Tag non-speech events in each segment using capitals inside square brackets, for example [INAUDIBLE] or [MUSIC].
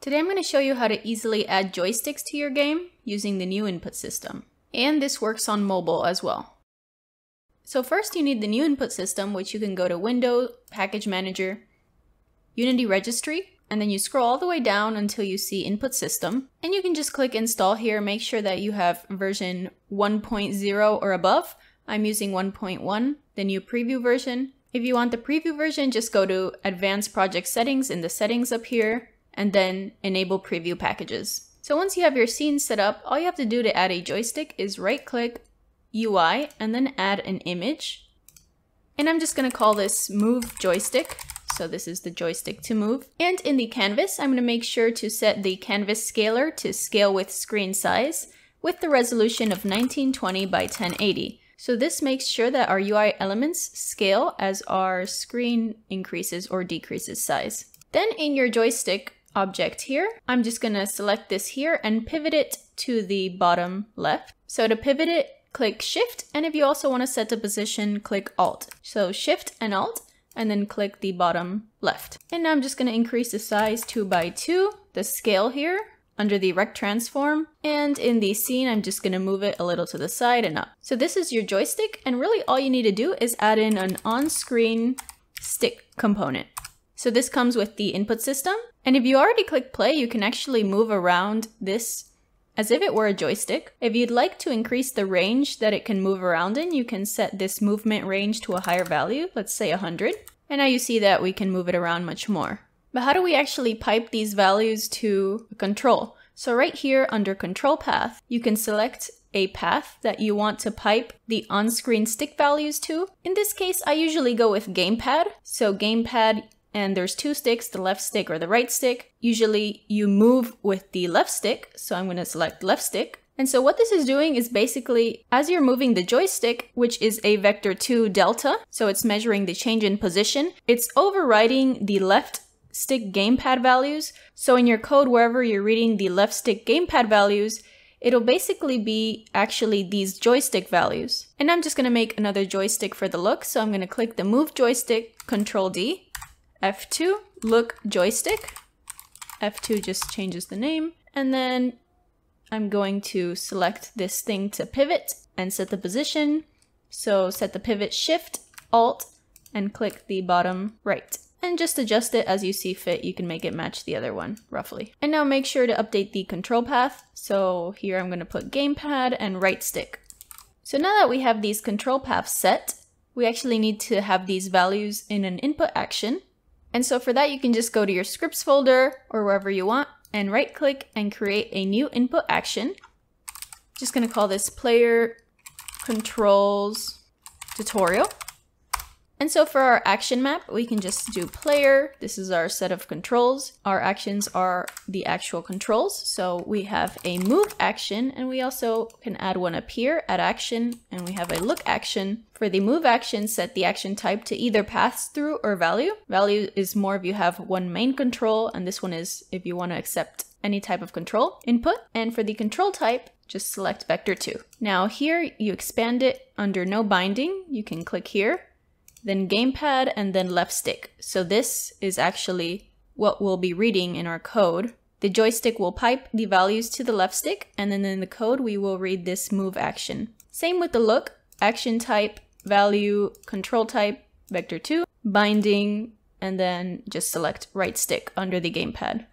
Today I'm going to show you how to easily add joysticks to your game using the new input system. And this works on mobile as well. So first you need the new input system, which you can go to Window, Package Manager, Unity Registry, and then you scroll all the way down until you see Input System. And you can just click Install here, make sure that you have version 1.0 or above. I'm using 1.1, the new preview version. If you want the preview version, just go to Advanced Project Settings in the settings up here, and then Enable Preview Packages. So once you have your scene set up, all you have to do to add a joystick is right click UI and then add an image. And I'm just gonna call this Move Joystick. So this is the joystick to move. And in the canvas, I'm gonna make sure to set the canvas scaler to scale with screen size with the resolution of 1920 by 1080. So this makes sure that our UI elements scale as our screen increases or decreases size. Then in your joystick object here, I'm just gonna select this here and pivot it to the bottom left. So to pivot it, click Shift, and if you also want to set the position, click Alt. So Shift and Alt, and then click the bottom left. And now I'm just going to increase the size 2 by 2, the scale here, under the rect transform, and in the scene I'm just going to move it a little to the side and up. So this is your joystick, and really all you need to do is add in an on-screen stick component. So this comes with the input system, and if you already click play, you can actually move around this as if it were a joystick. If you'd like to increase the range that it can move around in, you can set this movement range to a higher value, let's say 100. And now you see that we can move it around much more. But how do we actually pipe these values to a control? So right here under control path, you can select a path that you want to pipe the on-screen stick values to. In this case, I usually go with gamepad. So gamepad and there's two sticks, the left stick or the right stick. Usually you move with the left stick, so I'm going to select left stick. And so what this is doing is basically, as you're moving the joystick, which is a vector 2 delta, so it's measuring the change in position, it's overriding the left stick gamepad values. So in your code, wherever you're reading the left stick gamepad values, it'll basically be actually these joystick values. And I'm just gonna make another joystick for the look. So I'm gonna click the move joystick, control D, F2, look joystick. F2 just changes the name. And then I'm going to select this thing to pivot and set the position. So set the pivot shift, alt, and click the bottom right. And just adjust it as you see fit. You can make it match the other one, roughly. And now make sure to update the control path. So here I'm going to put gamepad and right stick. So now that we have these control paths set, we actually need to have these values in an input action. And so for that, you can just go to your scripts folder or wherever you want and right click and create a new input action. Just gonna call this player controls tutorial. And so for our action map, we can just do player. This is our set of controls. Our actions are the actual controls. So we have a move action and we also can add one up here, add action, and we have a look action. For the move action, set the action type to either pass through or value. Value is more if you have one main control, and this one is if you want to accept any type of control input. And for the control type, just select vector 2. Now here you expand it under no binding. You can click here then gamepad, and then left stick. So this is actually what we'll be reading in our code. The joystick will pipe the values to the left stick, and then in the code we will read this move action. Same with the look, action type, value, control type, vector 2, binding, and then just select right stick under the gamepad.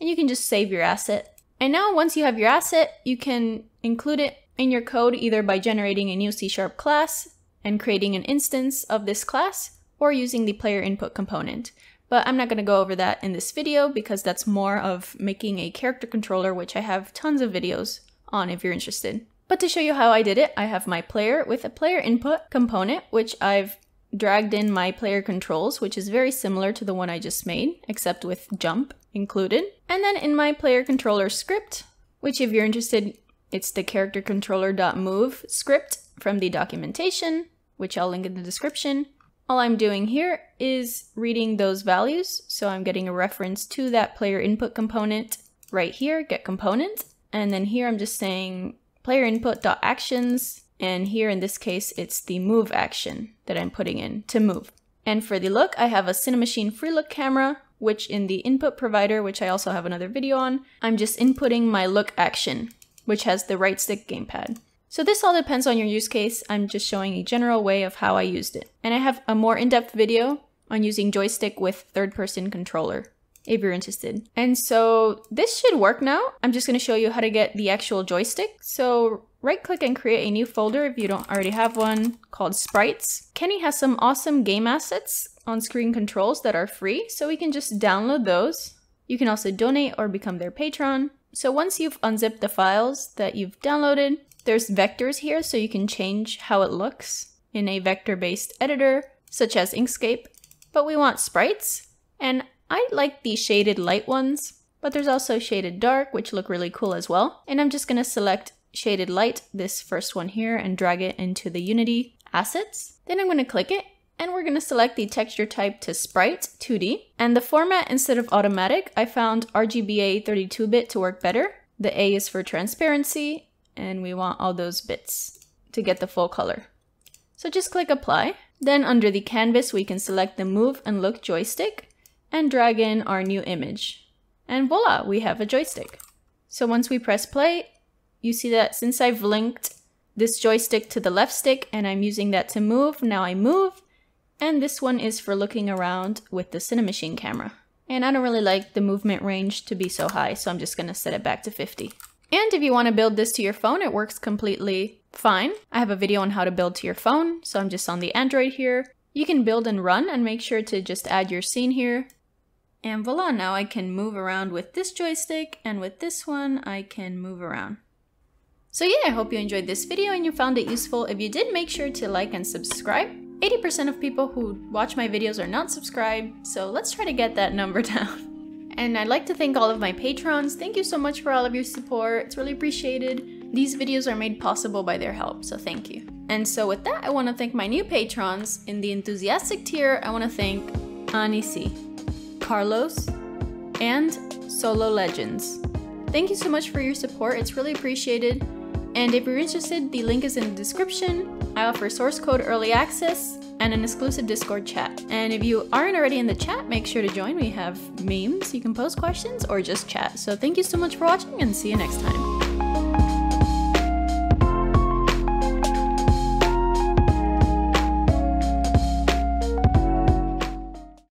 And you can just save your asset. And now once you have your asset, you can include it in your code either by generating a new C-sharp class and creating an instance of this class or using the player input component. But I'm not going to go over that in this video because that's more of making a character controller, which I have tons of videos on if you're interested. But to show you how I did it, I have my player with a player input component, which I've dragged in my player controls, which is very similar to the one I just made, except with jump included. And then in my player controller script, which if you're interested, it's the character controller.move script from the documentation, which I'll link in the description. All I'm doing here is reading those values, so I'm getting a reference to that player input component right here, get component, and then here I'm just saying player input dot actions, and here in this case it's the move action that I'm putting in to move. And for the look, I have a Cinemachine free look camera which in the input provider, which I also have another video on, I'm just inputting my look action, which has the right stick gamepad. So this all depends on your use case. I'm just showing a general way of how I used it. And I have a more in-depth video on using joystick with third-person controller if you're interested. And so this should work now. I'm just going to show you how to get the actual joystick. So right click and create a new folder if you don't already have one called sprites. Kenney has some awesome game assets on screen controls that are free, so we can just download those. You can also donate or become their patron. So once you've unzipped the files that you've downloaded, there's vectors here so you can change how it looks in a vector-based editor, such as Inkscape. But we want sprites, and I like the shaded light ones, but there's also shaded dark, which look really cool as well. And I'm just gonna select shaded light, this first one here, and drag it into the Unity assets. Then I'm gonna click it, and we're gonna select the texture type to Sprite 2D. And the format, instead of automatic, I found RGBA 32-bit to work better. The A is for transparency, and we want all those bits to get the full color. So just click apply. Then under the canvas, we can select the move and look joystick and drag in our new image. And voila, we have a joystick. So once we press play, you see that since I've linked this joystick to the left stick and I'm using that to move, now I move. And this one is for looking around with the Cinemachine camera. And I don't really like the movement range to be so high, so I'm just gonna set it back to 50. And if you want to build this to your phone, it works completely fine. I have a video on how to build to your phone, so I'm just on the Android here. You can build and run and make sure to just add your scene here. And voila, now I can move around with this joystick and with this one I can move around. So yeah, I hope you enjoyed this video and you found it useful. If you did, make sure to like and subscribe. 80% of people who watch my videos are not subscribed, so let's try to get that number [LAUGHS] down. And I'd like to thank all of my patrons. Thank you so much for all of your support. It's really appreciated. These videos are made possible by their help, so thank you. And so with that, I want to thank my new patrons. In the enthusiastic tier, I want to thank Anisi, Carlos, and Solo Legends. Thank you so much for your support. It's really appreciated. And if you're interested, the link is in the description. I offer source code early access and an exclusive Discord chat. And if you aren't already in the chat, make sure to join. We have memes, you can post questions, or just chat. So thank you so much for watching and see you next time.